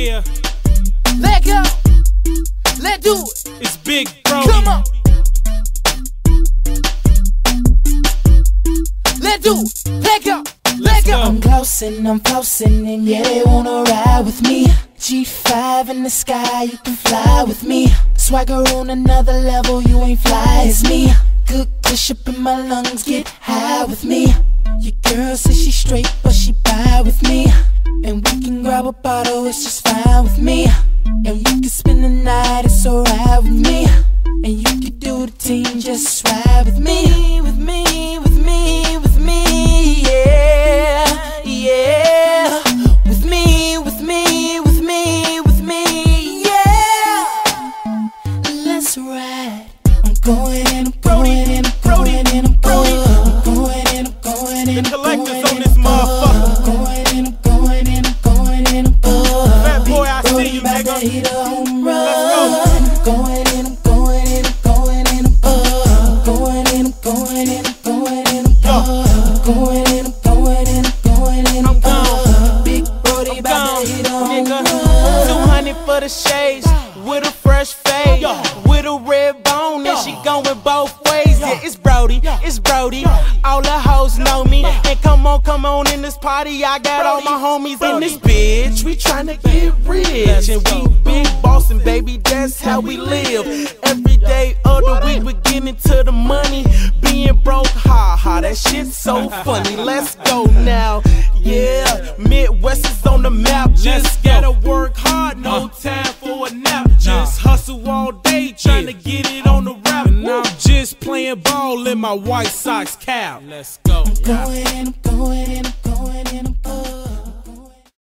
Yeah, Let go. Let do it. it's Big Brodey. Come on. Let do it. Let go. Let go. I'm closing, I'm flossing, and yeah, they wanna ride with me. G5 in the sky, you can fly with me. Swagger on another level, you ain't fly as me. Good kush up in my lungs, get high with me. Your girl says she straight, a bottle, it's just fine with me. And we can spend the night, it's alright with me. And you can do the team, just ride with me, with me, with me, with me, yeah, yeah. With me, with me, with me, with me, yeah. Let's ride. I'm going in, I'm going in, I'm going in, I'm going in, I'm going in, I'm going in. The collectors on this motherfucker. Brodey about to hit a home nigga. run. 200 for the shades, with a fresh fade, with a red bone, and she going both ways. Yeah, it's Brodey, it's Brodey. All the hoes know me. And come on, come on in this party. I got all my homies in this bitch. We tryna get rich, and we big bossin', baby. That's how we live. Every day of the week, we get into the money. Being broke, ha ha, that shit's so funny. Let's go now, yeah. Is on the map. Just go. gotta work hard, no uh. time for a nap. Just hustle all day, trying to get it on the rap. And I'm just playing ball in my White Sox cap. Let's go.